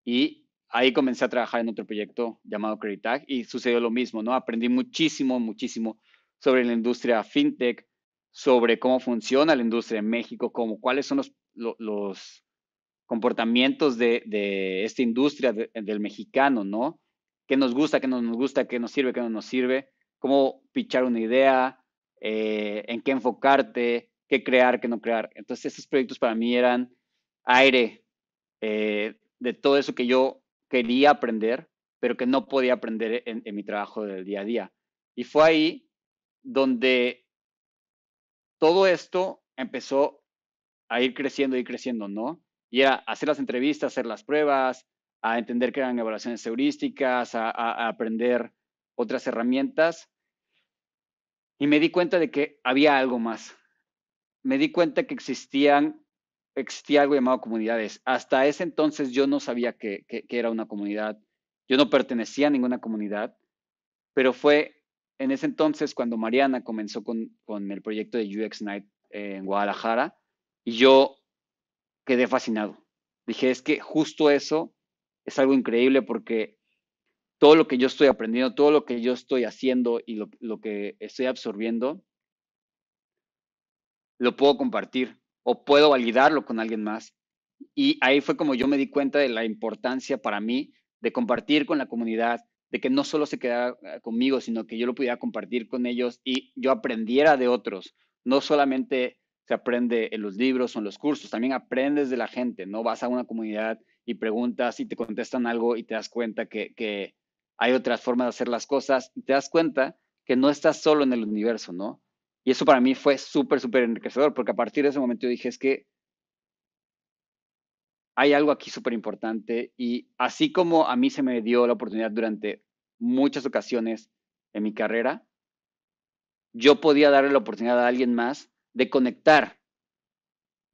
y ahí comencé a trabajar en otro proyecto llamado Credit y sucedió lo mismo, ¿no? Aprendí muchísimo, muchísimo sobre la industria fintech, sobre cómo funciona la industria en México, como cuáles son los, los comportamientos de, esta industria del mexicano, ¿no? ¿Qué nos gusta, qué no nos gusta, qué nos sirve, qué no nos sirve? ¿Cómo pichar una idea? Eh, ¿En qué enfocarte? ¿Qué crear, qué no crear? Entonces, esos proyectos para mí eran aire eh, de todo eso que yo quería aprender, pero que no podía aprender en, en mi trabajo del día a día. Y fue ahí donde todo esto empezó a ir creciendo y creciendo, ¿no? Y a hacer las entrevistas, hacer las pruebas, a entender que eran evaluaciones heurísticas, a, aprender otras herramientas. Y me di cuenta de que había algo más. Me di cuenta que existían, existía algo llamado comunidades. Hasta ese entonces yo no sabía que, era una comunidad. Yo no pertenecía a ninguna comunidad, pero fue en ese entonces, cuando Mariana comenzó con, el proyecto de UX Night en Guadalajara, y yo quedé fascinado. Dije, es que justo eso es algo increíble porque todo lo que yo estoy aprendiendo, todo lo que yo estoy haciendo y lo, que estoy absorbiendo, lo puedo compartir o puedo validarlo con alguien más. Y ahí fue como yo me di cuenta de la importancia para mí de compartir con la comunidad, de que no solo se quedara ah, conmigo, sino que yo lo pudiera compartir con ellos y yo aprendiera de otros. No solamente se aprende en los libros o en los cursos, también aprendes de la gente, ¿no? Vas a una comunidad y preguntas y te contestan algo y te das cuenta que, hay otras formas de hacer las cosas y te das cuenta que no estás solo en el universo, ¿no? Y eso para mí fue súper, súper enriquecedor, porque a partir de ese momento yo dije, es que hay algo aquí súper importante y así como a mí se me dio la oportunidad durante muchas ocasiones en mi carrera, yo podía darle la oportunidad a alguien más de conectar,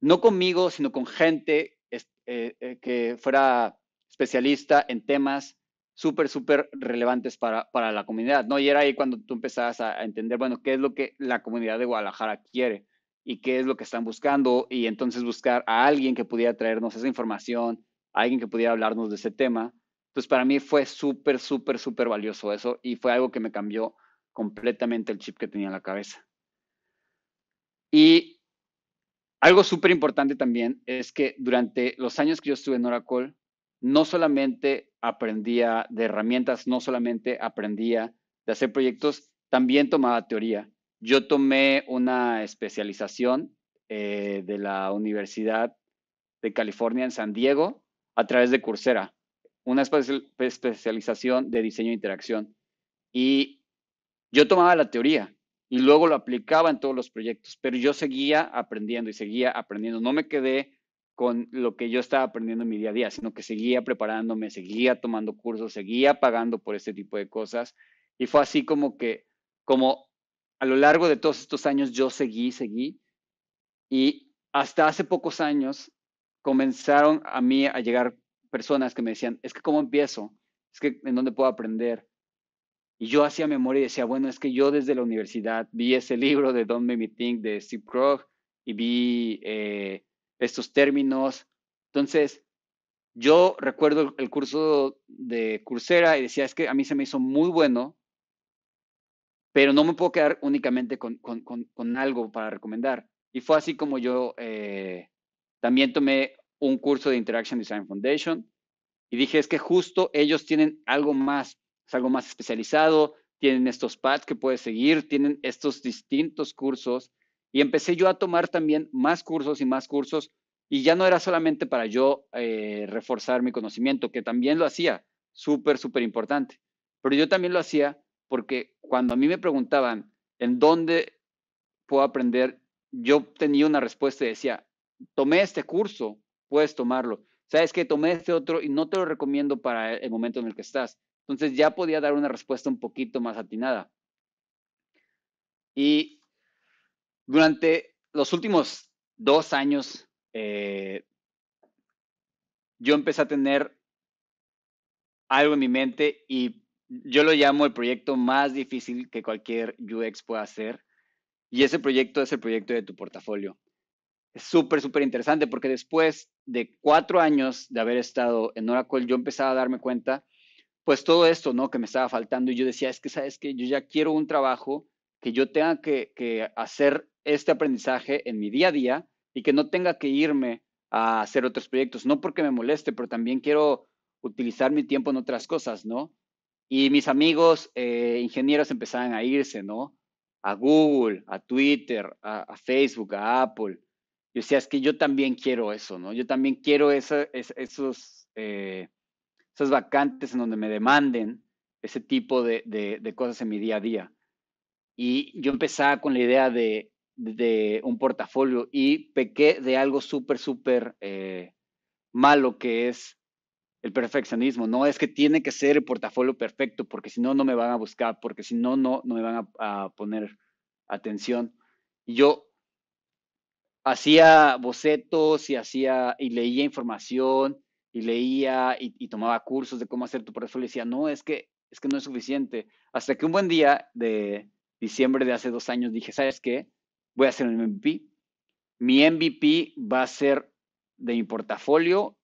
no conmigo, sino con gente eh, eh, que fuera especialista en temas súper, súper relevantes para, la comunidad, ¿no? Y era ahí cuando tú empezabas a, a entender, bueno, qué es lo que la comunidad de Guadalajara quiere y qué es lo que están buscando y entonces buscar a alguien que pudiera traernos esa información, a alguien que pudiera hablarnos de ese tema. Entonces para mí fue súper, súper, súper valioso eso y fue algo que me cambió completamente el chip que tenía en la cabeza. Y algo súper importante también es que durante los años que yo estuve en Oracle, no solamente aprendía de herramientas, no solamente aprendía de hacer proyectos, también tomaba teoría. Yo tomé una especialización eh, de la Universidad de California en San Diego a través de Coursera, una especialización de diseño e interacción. Y yo tomaba la teoría y luego lo aplicaba en todos los proyectos, pero yo seguía aprendiendo y seguía aprendiendo. No me quedé con lo que yo estaba aprendiendo en mi día a día, sino que seguía preparándome, seguía tomando cursos, seguía pagando por este tipo de cosas. Y fue así como que, como a lo largo de todos estos años yo seguí, seguí y hasta hace pocos años comenzaron a mí a llegar personas que me decían, es que ¿cómo empiezo? Es que ¿en dónde puedo aprender? Y yo hacía memoria y decía, bueno, es que yo desde la universidad vi ese libro de Don't Make Me Think de Steve Krog y vi eh, estos términos. Entonces, yo recuerdo el curso de Coursera y decía, es que a mí se me hizo muy bueno pero no me puedo quedar únicamente con, algo para recomendar. Y fue así como yo eh, también tomé un curso de Interaction Design Foundation y dije, es que justo ellos tienen algo más, algo más especializado, tienen estos pads que puedes seguir, tienen estos distintos cursos. Y empecé yo a tomar también más cursos y más cursos. Y ya no era solamente para yo eh, reforzar mi conocimiento, que también lo hacía, súper, súper importante. Pero yo también lo hacía porque cuando a mí me preguntaban en dónde puedo aprender, yo tenía una respuesta y decía, tomé este curso, puedes tomarlo. Sabes que tomé este otro y no te lo recomiendo para el momento en el que estás. Entonces ya podía dar una respuesta un poquito más atinada. Y durante los últimos dos años, eh, yo empecé a tener algo en mi mente y yo lo llamo el proyecto más difícil que cualquier UX pueda hacer. Y ese proyecto es el proyecto de tu portafolio. Es súper, súper interesante porque después de cuatro años de haber estado en Oracle, yo empezaba a darme cuenta, pues todo esto, ¿no? Que me estaba faltando y yo decía, es que, ¿sabes que Yo ya quiero un trabajo que yo tenga que, que hacer este aprendizaje en mi día a día y que no tenga que irme a hacer otros proyectos, no porque me moleste, pero también quiero utilizar mi tiempo en otras cosas, ¿no? Y mis amigos eh, ingenieros empezaban a irse, ¿no? A Google, a Twitter, a, Facebook, a Apple. Yo decía, es que yo también quiero eso, ¿no? Yo también quiero esos, eh, esos vacantes en donde me demanden ese tipo de, de, cosas en mi día a día. Y yo empezaba con la idea de, de un portafolio y pequé de algo súper, súper eh, malo que es el perfeccionismo. No es que tiene que ser el portafolio perfecto porque si no, no me van a buscar, porque si no, no, no me van a, poner atención. Yo hacía bocetos y hacía y leía información y leía y, y, tomaba cursos de cómo hacer tu portafolio y decía, no, es que, es que no es suficiente. Hasta que un buen día de diciembre de hace dos años dije, ¿sabes qué? voy a hacer un MVP. Mi MVP va a ser de mi portafolio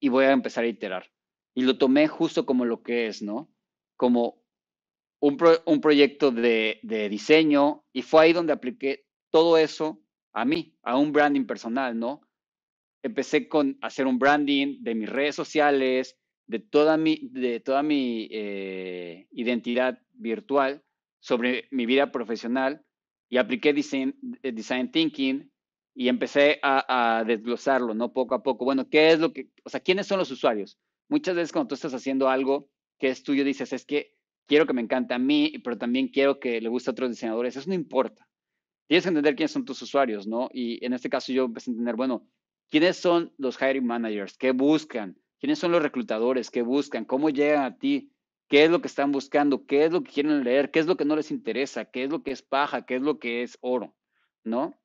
y voy a empezar a iterar. Y lo tomé justo como lo que es, ¿no? Como un, proyecto de, de, diseño y fue ahí donde apliqué todo eso a mí, a un branding personal, ¿no? Empecé con hacer un branding de mis redes sociales, de toda mi, de toda mi eh, identidad virtual sobre mi vida profesional y apliqué design, eh, design thinking y empecé a, desglosarlo, ¿no? Poco a poco. Bueno, ¿qué es lo que, o sea, quiénes son los usuarios? Muchas veces cuando tú estás haciendo algo que es tuyo, dices, es que quiero que me encante a mí, pero también quiero que le guste a otros diseñadores. Eso no importa. Tienes que entender quiénes son tus usuarios, ¿no? Y en este caso yo empecé a entender, bueno, ¿quiénes son los hiring managers? ¿Qué buscan? ¿Quiénes son los reclutadores? ¿Qué buscan? ¿Cómo llegan a ti? qué es lo que están buscando, qué es lo que quieren leer, qué es lo que no les interesa, qué es lo que es paja, qué es lo que es oro, ¿no?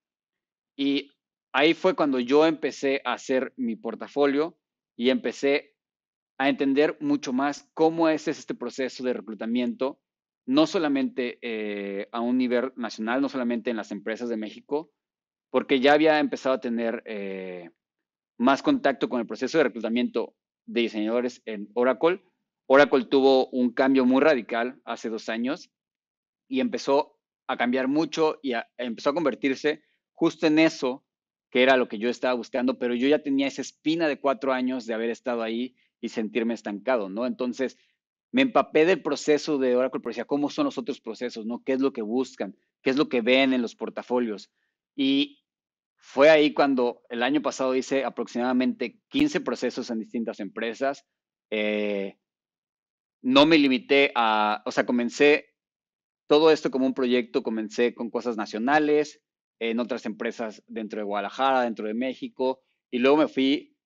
Y ahí fue cuando yo empecé a hacer mi portafolio y empecé a entender mucho más cómo es este proceso de reclutamiento, no solamente eh, a un nivel nacional, no solamente en las empresas de México, porque ya había empezado a tener eh, más contacto con el proceso de reclutamiento de diseñadores en Oracle, Oracle tuvo un cambio muy radical hace dos años y empezó a cambiar mucho y empezó a convertirse justo en eso que era lo que yo estaba buscando, pero yo ya tenía esa espina de cuatro años de haber estado ahí y sentirme estancado, ¿no? Entonces, me empapé del proceso de Oracle, pero decía, ¿cómo son los otros procesos, no? ¿Qué es lo que buscan? ¿Qué es lo que ven en los portafolios? Y fue ahí cuando el año pasado hice aproximadamente 15 procesos en distintas empresas. Eh, no me limité a, o sea, comencé todo esto como un proyecto, comencé con cosas nacionales, en otras empresas dentro de Guadalajara, dentro de México, y luego me fui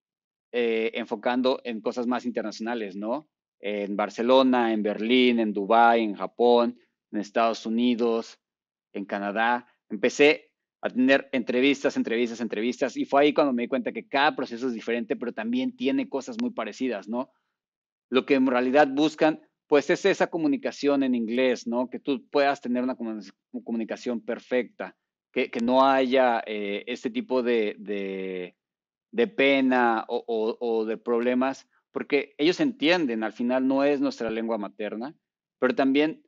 eh, enfocando en cosas más internacionales, ¿no? En Barcelona, en Berlín, en Dubái, en Japón, en Estados Unidos, en Canadá. Empecé a tener entrevistas, entrevistas, entrevistas, y fue ahí cuando me di cuenta que cada proceso es diferente, pero también tiene cosas muy parecidas, ¿no? lo que en realidad buscan, pues es esa comunicación en inglés, ¿no? Que tú puedas tener una comunicación perfecta, que, no haya eh, este tipo de, de, pena o, o, de problemas, porque ellos entienden, al final no es nuestra lengua materna, pero también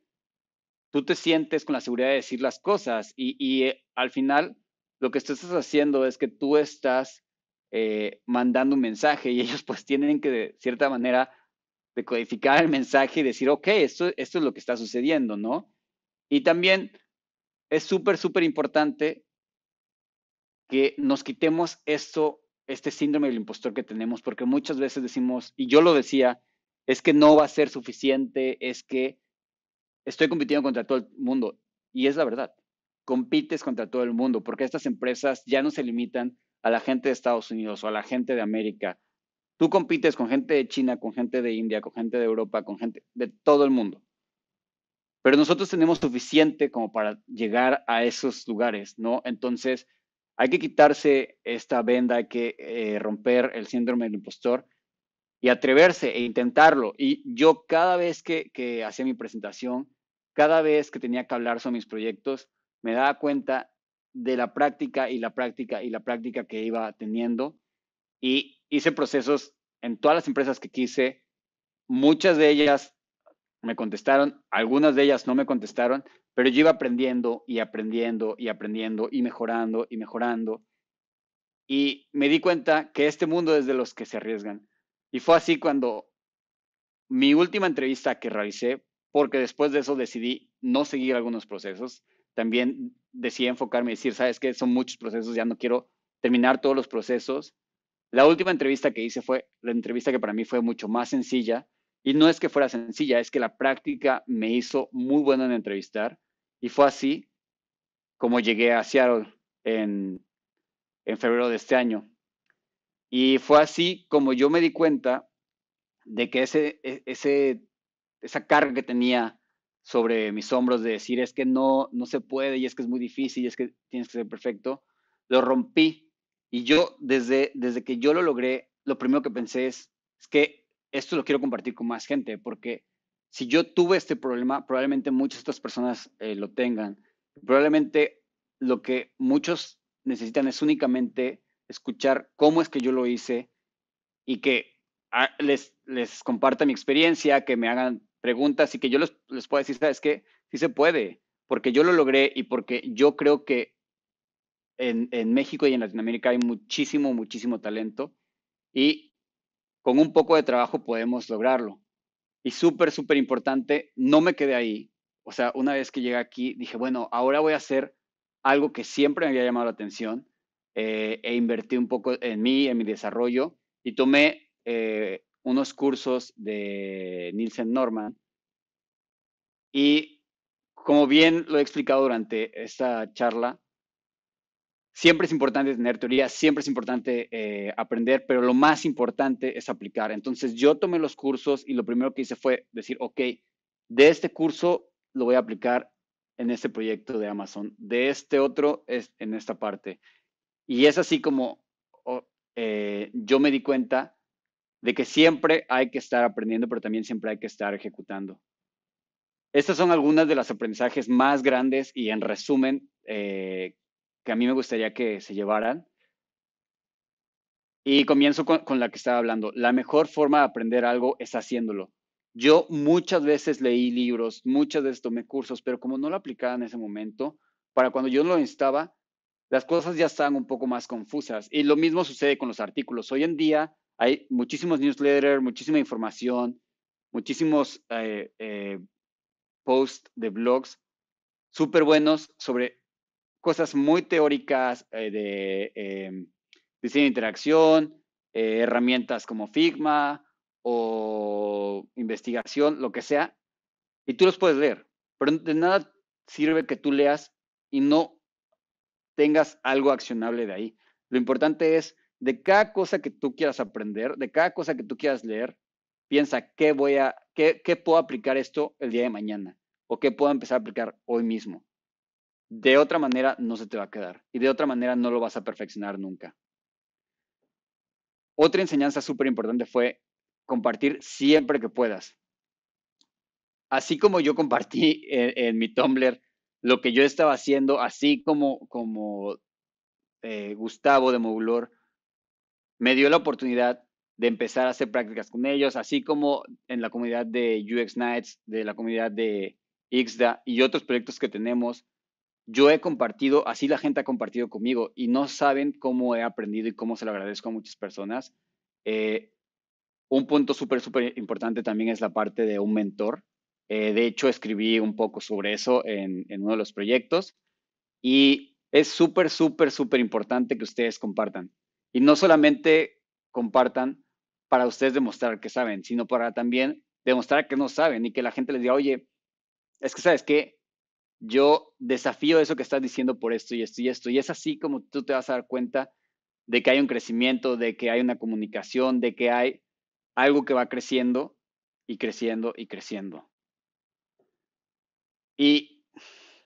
tú te sientes con la seguridad de decir las cosas y, eh, al final lo que estás haciendo es que tú estás eh, mandando un mensaje y ellos pues tienen que de cierta manera decodificar el mensaje y decir, ok, esto, esto es lo que está sucediendo, ¿no? Y también es súper, súper importante que nos quitemos esto, este síndrome del impostor que tenemos, porque muchas veces decimos, y yo lo decía, es que no va a ser suficiente, es que estoy compitiendo contra todo el mundo. Y es la verdad, compites contra todo el mundo, porque estas empresas ya no se limitan a la gente de Estados Unidos o a la gente de América Tú compites con gente de China, con gente de India, con gente de Europa, con gente de todo el mundo. Pero nosotros tenemos suficiente como para llegar a esos lugares, ¿no? Entonces, hay que quitarse esta venda, hay que eh, romper el síndrome del impostor y atreverse e intentarlo. Y yo cada vez que, que hacía mi presentación, cada vez que tenía que hablar sobre mis proyectos, me daba cuenta de la práctica y la práctica y la práctica que iba teniendo. Y hice procesos en todas las empresas que quise. Muchas de ellas me contestaron, algunas de ellas no me contestaron, pero yo iba aprendiendo y aprendiendo y aprendiendo y mejorando y mejorando. Y me di cuenta que este mundo es de los que se arriesgan. Y fue así cuando mi última entrevista que realicé, porque después de eso decidí no seguir algunos procesos, también decidí enfocarme y decir, sabes que son muchos procesos, ya no quiero terminar todos los procesos. La última entrevista que hice fue la entrevista que para mí fue mucho más sencilla, y no es que fuera sencilla, es que la práctica me hizo muy buena en entrevistar. Y fue así como llegué a Seattle en, en febrero de este año. Y fue así como yo me di cuenta de que ese, e, ese, esa carga que tenía sobre mis hombros de decir es que no, no se puede y es que es muy difícil y es que tienes que ser perfecto, lo rompí. Y yo, desde, desde que yo lo logré, lo primero que pensé es, es que esto lo quiero compartir con más gente, porque si yo tuve este problema, probablemente muchas otras personas eh, lo tengan. Probablemente lo que muchos necesitan es únicamente escuchar cómo es que yo lo hice y que ah, les, les comparta mi experiencia, que me hagan preguntas y que yo les, les pueda decir, ¿sabes qué? Sí se puede, porque yo lo logré y porque yo creo que en, en México y en Latinoamérica hay muchísimo, muchísimo talento y con un poco de trabajo podemos lograrlo. Y súper, súper importante, no me quedé ahí. O sea, una vez que llegué aquí, dije, bueno, ahora voy a hacer algo que siempre me había llamado la atención eh, e invertí un poco en mí, en mi desarrollo y tomé eh, unos cursos de Nielsen Norman. Y como bien lo he explicado durante esta charla, Siempre es importante tener teoría, siempre es importante eh, aprender, pero lo más importante es aplicar. Entonces yo tomé los cursos y lo primero que hice fue decir, ok, de este curso lo voy a aplicar en este proyecto de Amazon, de este otro es en esta parte. Y es así como eh, yo me di cuenta de que siempre hay que estar aprendiendo, pero también siempre hay que estar ejecutando. Estas son algunas de los aprendizajes más grandes y en resumen eh, que a mí me gustaría que se llevaran. Y comienzo con, la que estaba hablando. La mejor forma de aprender algo es haciéndolo. Yo muchas veces leí libros, muchas veces tomé cursos, pero como no lo aplicaba en ese momento, para cuando yo lo necesitaba, las cosas ya estaban un poco más confusas. Y lo mismo sucede con los artículos. Hoy en día hay muchísimos newsletters, muchísima información, muchísimos eh, eh, posts de blogs súper buenos sobre cosas muy teóricas eh, de em, diseño de interacción, herramientas como Figma o investigación, lo que sea, y tú los puedes leer, pero de nada sirve que tú leas y no tengas algo accionable de ahí. Lo importante es, de cada cosa que tú quieras aprender, de cada cosa que tú quieras leer, piensa qué voy a, qué, qué puedo aplicar esto el día de mañana o qué puedo empezar a aplicar hoy mismo. De otra manera no se te va a quedar y de otra manera no lo vas a perfeccionar nunca. Otra enseñanza súper importante fue compartir siempre que puedas. Así como yo compartí en, mi Tumblr lo que yo estaba haciendo, así como, como eh, Gustavo de Moulor me dio la oportunidad de empezar a hacer prácticas con ellos, así como en la comunidad de UX Nights, de la comunidad de IXDA y otros proyectos que tenemos, yo he compartido, así la gente ha compartido conmigo y no saben cómo he aprendido y cómo se lo agradezco a muchas personas. Eh, un punto súper, súper importante también es la parte de un mentor. Eh, de hecho, escribí un poco sobre eso en, en uno de los proyectos y es súper, súper, súper importante que ustedes compartan. Y no solamente compartan para ustedes demostrar que saben, sino para también demostrar que no saben y que la gente les diga, oye, es que sabes que yo desafío eso que estás diciendo por esto y esto y esto. Y es así como tú te vas a dar cuenta de que hay un crecimiento, de que hay una comunicación, de que hay algo que va creciendo y creciendo y creciendo. Y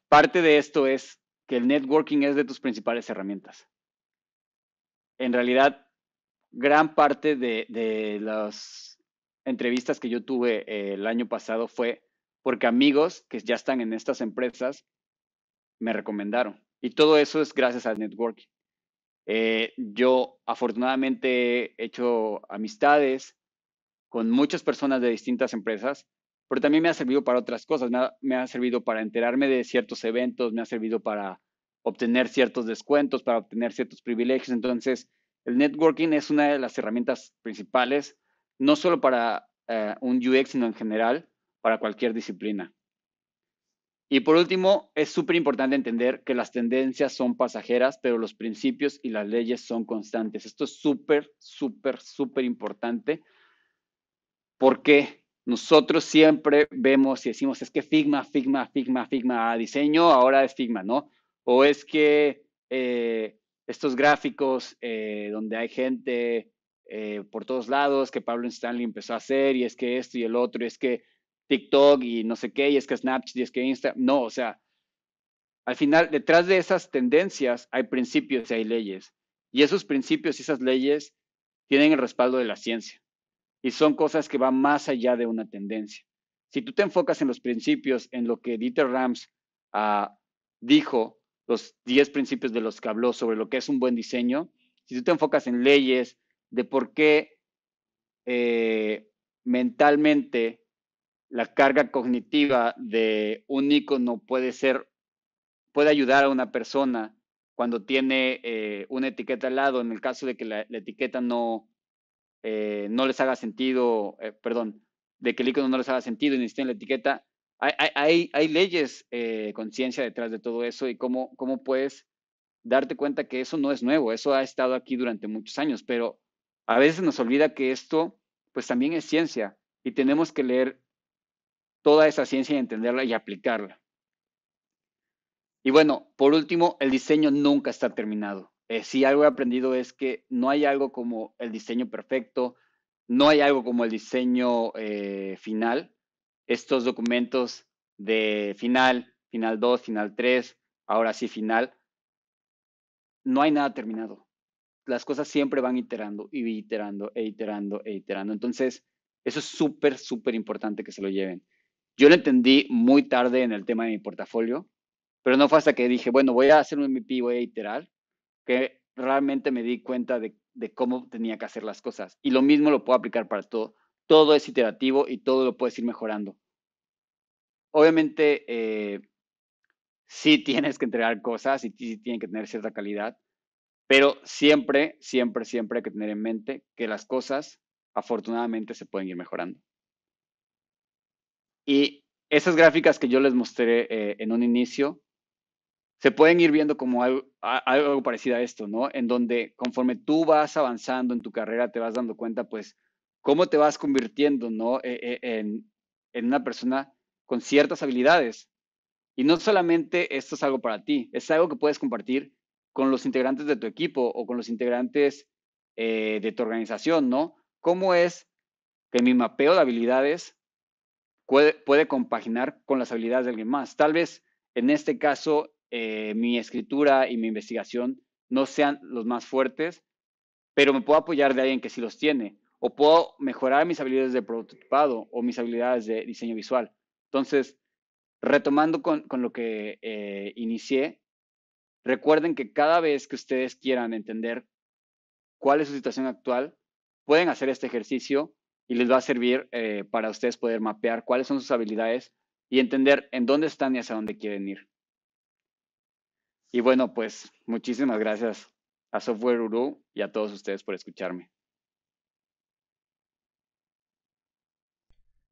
parte de esto es que el networking es de tus principales herramientas. En realidad gran parte de, las entrevistas que yo tuve eh, el año pasado fue porque amigos que ya están en estas empresas me recomendaron. Y todo eso es gracias al networking. Eh, yo afortunadamente he hecho amistades con muchas personas de distintas empresas, pero también me ha servido para otras cosas. Me ha, servido para enterarme de ciertos eventos, me ha servido para obtener ciertos descuentos, para obtener ciertos privilegios. Entonces, el networking es una de las herramientas principales, no solo para eh, un UX, sino en general, para cualquier disciplina. Y por último, es súper importante entender que las tendencias son pasajeras, pero los principios y las leyes son constantes. Esto es súper, súper, súper importante porque nosotros siempre vemos y decimos, es que Figma, Figma, Figma, Figma, a diseño ahora es Figma, ¿no? O es que eh, estos gráficos eh, donde hay gente eh, por todos lados que Pablo Stanley empezó a hacer y es que esto y el otro, y es que TikTok y no sé qué, y es que Snapchat y es que Instagram. No, o sea, al final, detrás de esas tendencias hay principios y hay leyes. Y esos principios y esas leyes tienen el respaldo de la ciencia. Y son cosas que van más allá de una tendencia. Si tú te enfocas en los principios, en lo que Dieter Rams ah, dijo, los 10 principios de los que habló sobre lo que es un buen diseño, si tú te enfocas en leyes de por qué eh, mentalmente la carga cognitiva de un icono puede ser, puede ayudar a una persona cuando tiene eh, una etiqueta al lado, en el caso de que la, etiqueta no, eh, no les haga sentido, perdón, de que el icono no les haga sentido y necesiten la etiqueta, hay, leyes, conciencia detrás de todo eso y cómo, cómo puedes darte cuenta que eso no es nuevo, eso ha estado aquí durante muchos años, pero a veces nos olvida que esto pues también es ciencia y tenemos que leer toda esa ciencia y entenderla y aplicarla. Y bueno, por último, el diseño nunca está terminado. Eh, si algo he aprendido es que no hay algo como el diseño perfecto, no hay algo como el diseño eh, final. Estos documentos de final, final 2, final 3, ahora sí final, no hay nada terminado. Las cosas siempre van iterando y iterando e iterando e iterando. Entonces, eso es súper, súper importante que se lo lleven. Yo lo entendí muy tarde en el tema de mi portafolio, pero no fue hasta que dije, bueno, voy a hacer un MVP, voy a iterar, que realmente me di cuenta de, cómo tenía que hacer las cosas. Y lo mismo lo puedo aplicar para todo. Todo es iterativo y todo lo puedes ir mejorando. Obviamente, eh, sí tienes que entregar cosas y sí tienen que tener cierta calidad, pero siempre, siempre, siempre hay que tener en mente que las cosas afortunadamente se pueden ir mejorando. Y esas gráficas que yo les mostré eh, en un inicio, se pueden ir viendo como algo, algo, parecido a esto, ¿no? En donde conforme tú vas avanzando en tu carrera, te vas dando cuenta, pues, cómo te vas convirtiendo, ¿no? E, e, en, en una persona con ciertas habilidades. Y no solamente esto es algo para ti, es algo que puedes compartir con los integrantes de tu equipo o con los integrantes eh, de tu organización, ¿no? ¿Cómo es que mi mapeo de habilidades puede, compaginar con las habilidades de alguien más. Tal vez en este caso eh, mi escritura y mi investigación no sean los más fuertes, pero me puedo apoyar de alguien que sí los tiene. O puedo mejorar mis habilidades de prototipado o mis habilidades de diseño visual. Entonces, retomando con, lo que eh, inicié, recuerden que cada vez que ustedes quieran entender cuál es su situación actual, pueden hacer este ejercicio y les va a servir eh, para ustedes poder mapear cuáles son sus habilidades y entender en dónde están y hacia dónde quieren ir. Y bueno, pues muchísimas gracias a Software Uru y a todos ustedes por escucharme.